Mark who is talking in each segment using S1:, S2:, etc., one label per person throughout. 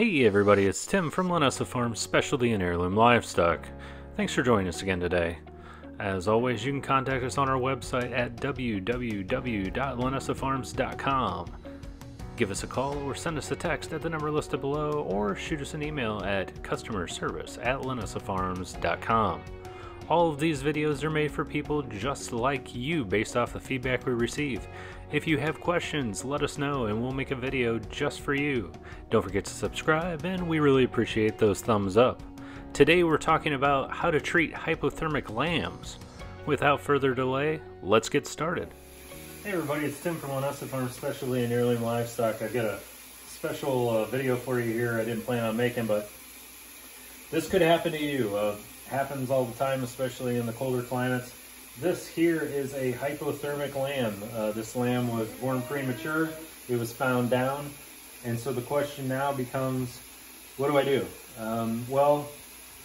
S1: Hey everybody, it's Tim from Linessa Farm Specialty and Heirloom Livestock. Thanks for joining us again today. As always, you can contact us on our website at www.linessafarms.com. Give us a call or send us a text at the number listed below or shoot us an email at customer service at linessafarms.com. All of these videos are made for people just like you based off the feedback we receive. If you have questions, let us know and we'll make a video just for you. Don't forget to subscribe and we really appreciate those thumbs up. Today we're talking about how to treat hypothermic lambs. Without further delay, let's get started. Hey everybody, it's Tim from Linessa Farm Specialty and Heirloom Livestock. I've got a special uh, video for you here I didn't plan on making, but this could happen to you. Uh, happens all the time, especially in the colder climates. This here is a hypothermic lamb. Uh, this lamb was born premature. It was found down. And so the question now becomes, what do I do? Um, well,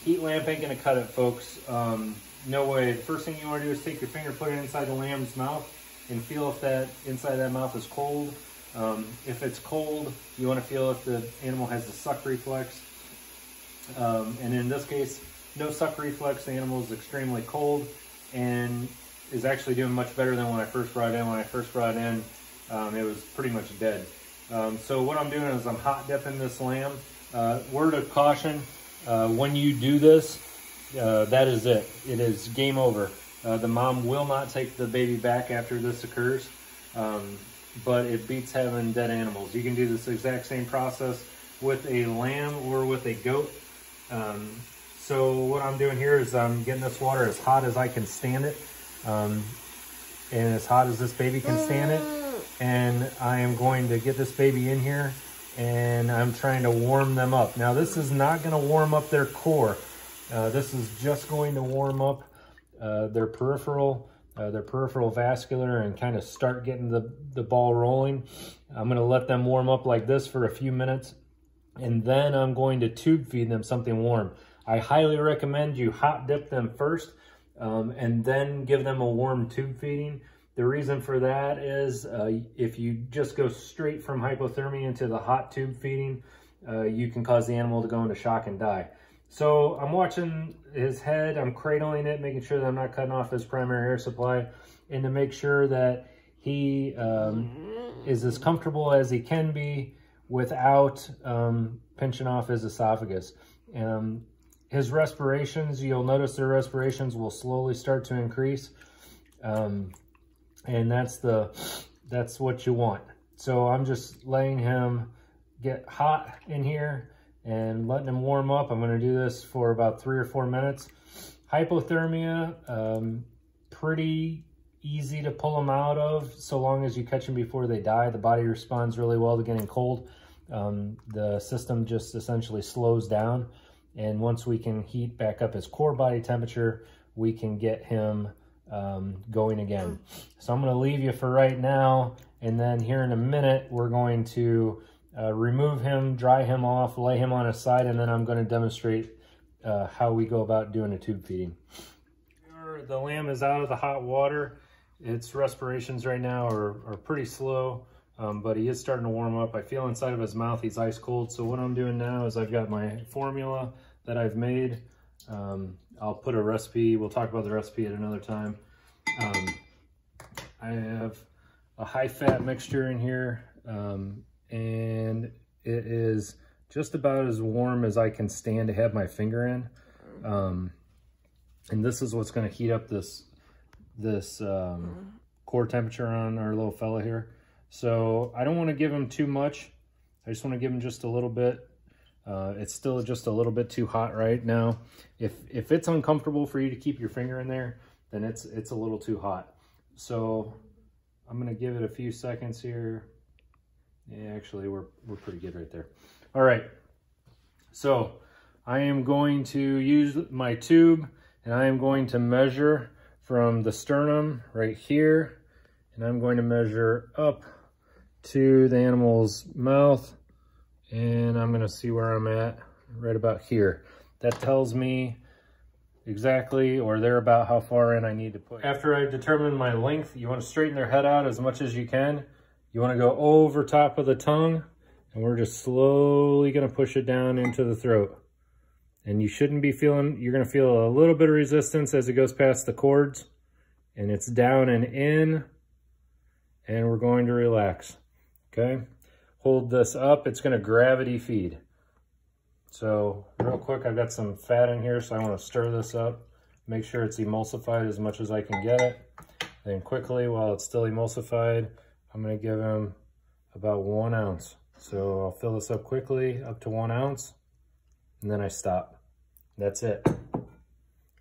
S1: heat lamp ain't gonna cut it, folks. Um, no way. The first thing you wanna do is take your finger, put it inside the lamb's mouth, and feel if that inside that mouth is cold. Um, if it's cold, you wanna feel if the animal has the suck reflex. Um, and in this case, no suck reflex. The animal is extremely cold and is actually doing much better than when I first brought in. When I first brought in, um, it was pretty much dead. Um, so what I'm doing is I'm hot dipping this lamb. Uh, word of caution, uh, when you do this, uh, that is it. It is game over. Uh, the mom will not take the baby back after this occurs, um, but it beats having dead animals. You can do this exact same process with a lamb or with a goat. So what I'm doing here is I'm getting this water as hot as I can stand it. Um, and as hot as this baby can stand it. And I am going to get this baby in here and I'm trying to warm them up. Now this is not gonna warm up their core. Uh, this is just going to warm up uh, their peripheral, uh, their peripheral vascular and kind of start getting the, the ball rolling. I'm gonna let them warm up like this for a few minutes and then I'm going to tube feed them something warm. I highly recommend you hot dip them first um, and then give them a warm tube feeding. The reason for that is uh, if you just go straight from hypothermia into the hot tube feeding, uh, you can cause the animal to go into shock and die. So I'm watching his head, I'm cradling it, making sure that I'm not cutting off his primary air supply, and to make sure that he um, is as comfortable as he can be without um, pinching off his esophagus. Um, his respirations, you'll notice their respirations will slowly start to increase. Um, and that's the that's what you want. So I'm just letting him get hot in here and letting him warm up. I'm gonna do this for about three or four minutes. Hypothermia, um, pretty easy to pull them out of so long as you catch them before they die. The body responds really well to getting cold. Um, the system just essentially slows down. And once we can heat back up his core body temperature, we can get him um, going again. So I'm gonna leave you for right now. And then here in a minute, we're going to uh, remove him, dry him off, lay him on his side, and then I'm gonna demonstrate uh, how we go about doing a tube feeding. The lamb is out of the hot water. Its respirations right now are, are pretty slow. Um, but he is starting to warm up. I feel inside of his mouth he's ice cold. So what I'm doing now is I've got my formula that I've made. Um, I'll put a recipe. We'll talk about the recipe at another time. Um, I have a high fat mixture in here um, and it is just about as warm as I can stand to have my finger in. Um, and this is what's going to heat up this this um, core temperature on our little fella here. So I don't want to give him too much. I just want to give him just a little bit. Uh, it's still just a little bit too hot right now. If if it's uncomfortable for you to keep your finger in there, then it's it's a little too hot. So I'm gonna give it a few seconds here. Yeah, actually we're we're pretty good right there. All right. So I am going to use my tube and I am going to measure from the sternum right here and I'm going to measure up to the animal's mouth and I'm gonna see where I'm at right about here. That tells me exactly or there about how far in I need to put. After I determine my length, you wanna straighten their head out as much as you can. You wanna go over top of the tongue And we're just slowly gonna push it down into the throat. And you shouldn't be feeling, you're gonna feel a little bit of resistance as it goes past the cords. And it's down and in, and we're going to relax, okay? Hold this up, it's gonna gravity feed. So real quick, I've got some fat in here, so I wanna stir this up. Make sure it's emulsified as much as I can get it. Then quickly, while it's still emulsified, I'm gonna give him about one ounce. So I'll fill this up quickly, up to one ounce, and then I stop. That's it.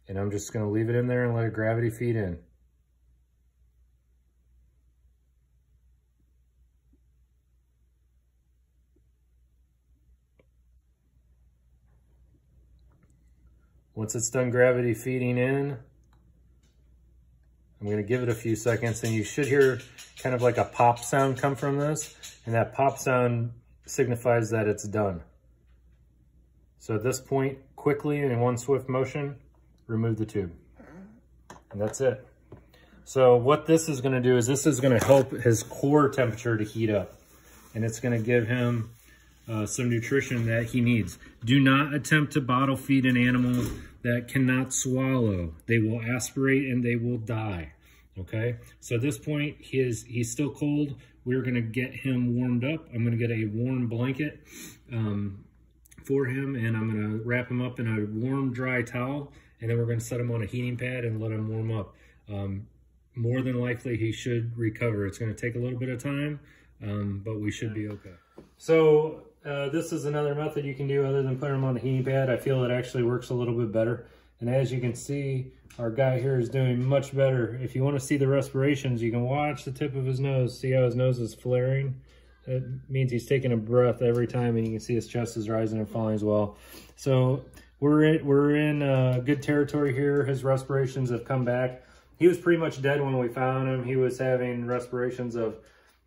S1: And I'm just gonna leave it in there and let it gravity feed in. Once it's done gravity feeding in, I'm gonna give it a few seconds and you should hear kind of like a pop sound come from this. And that pop sound signifies that it's done. So at this point, quickly in one swift motion, remove the tube. And that's it. So what this is gonna do is this is gonna help his core temperature to heat up. And it's gonna give him uh, some nutrition that he needs. Do not attempt to bottle feed an animal that cannot swallow. They will aspirate and they will die. Okay, so at this point, he is, he's still cold. We're gonna get him warmed up. I'm gonna get a warm blanket um, for him and I'm gonna wrap him up in a warm, dry towel and then we're gonna set him on a heating pad and let him warm up. Um, more than likely, he should recover. It's gonna take a little bit of time, um, but we should be okay. So uh, this is another method you can do other than putting them on the heating pad. I feel it actually works a little bit better. And as you can see, our guy here is doing much better. If you want to see the respirations, you can watch the tip of his nose. See how his nose is flaring? That means he's taking a breath every time and you can see his chest is rising and falling as well. So we're in, we're in uh, good territory here. His respirations have come back. He was pretty much dead when we found him. He was having respirations of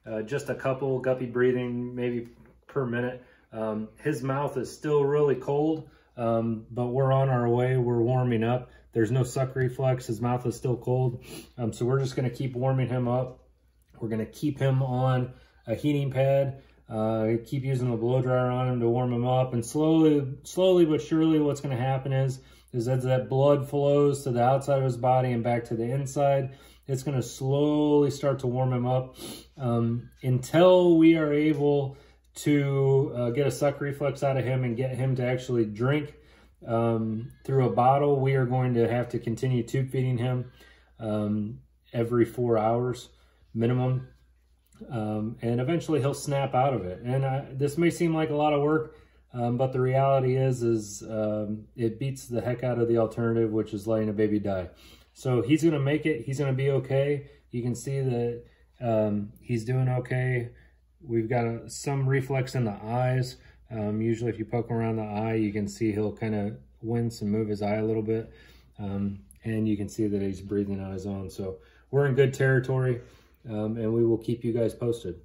S1: uh, just a couple, guppy breathing, maybe per minute. Um, his mouth is still really cold, um, but we're on our way. We're warming up. There's no suck reflex. His mouth is still cold. Um, so we're just going to keep warming him up. We're going to keep him on a heating pad. Uh, keep using the blow dryer on him to warm him up. And slowly, slowly but surely what's going to happen is, is as that blood flows to the outside of his body and back to the inside, it's going to slowly start to warm him up um, until we are able to uh, get a suck reflex out of him and get him to actually drink um, through a bottle. We are going to have to continue tube feeding him um, every four hours minimum. Um, and eventually he'll snap out of it. And I, this may seem like a lot of work, um, but the reality is, is um, it beats the heck out of the alternative, which is letting a baby die. So he's going to make it. He's going to be okay. You can see that um, he's doing okay. We've got a, some reflex in the eyes. Um, usually if you poke around the eye, you can see he'll kind of wince and move his eye a little bit. Um, and you can see that he's breathing on his own. So we're in good territory um, and we will keep you guys posted.